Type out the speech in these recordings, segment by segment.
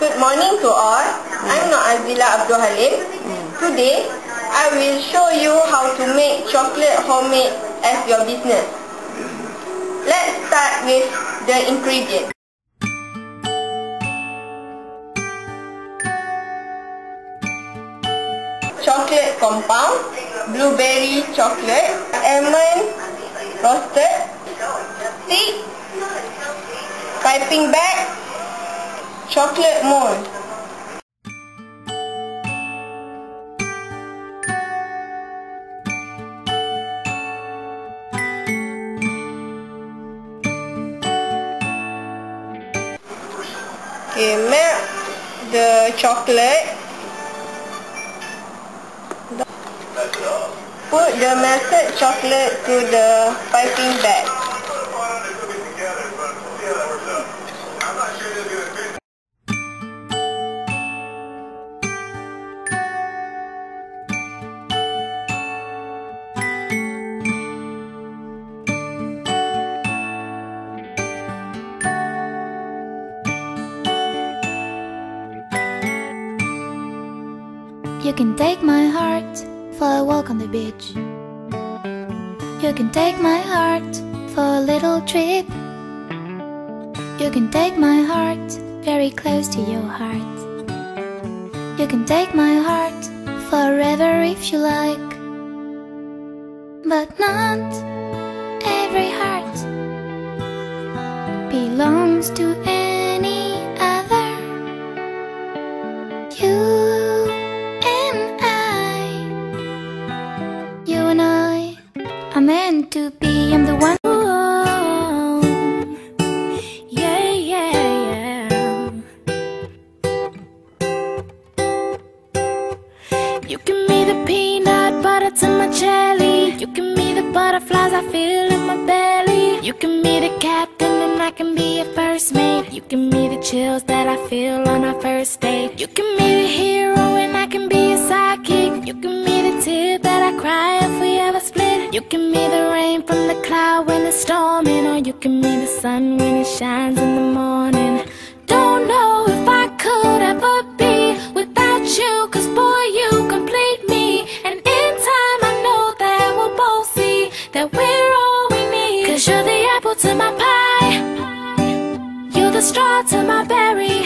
Good morning to all. I'm mm. Noor Azielah Abdul Halim. Mm. Today, I will show you how to make chocolate homemade as your business. Let's start with the ingredients. Chocolate compound, blueberry chocolate, almond roasted, stick, piping bag, chocolate more. Okay, melt the chocolate. Put the melted chocolate to the piping bag. You can take my heart for a walk on the beach. You can take my heart for a little trip. You can take my heart very close to your heart. You can take my heart forever if you like. But not every heart belongs to any to be. I'm the one. Yeah, yeah, yeah. You give me the peanut butter to my jelly. You give me the butterflies I feel in my belly. You give me the captain and I can be a first mate. You give me the chills that I feel on our first date. You give me the hero and I can be a sidekick. You give me the tear that I cry if we ever split. You give me the rain from the cloud when it's storming, or you give me the sun when it shines in the morning. Don't know if I could ever be without you, cause boy, you complete me. And in time, I know that we'll both see that we're all we need. Cause you're the apple to my pie, you're the straw to my berry,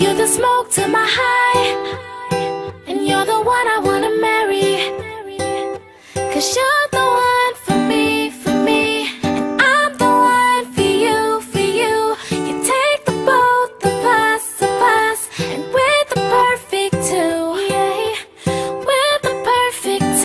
you're the smoke to my high,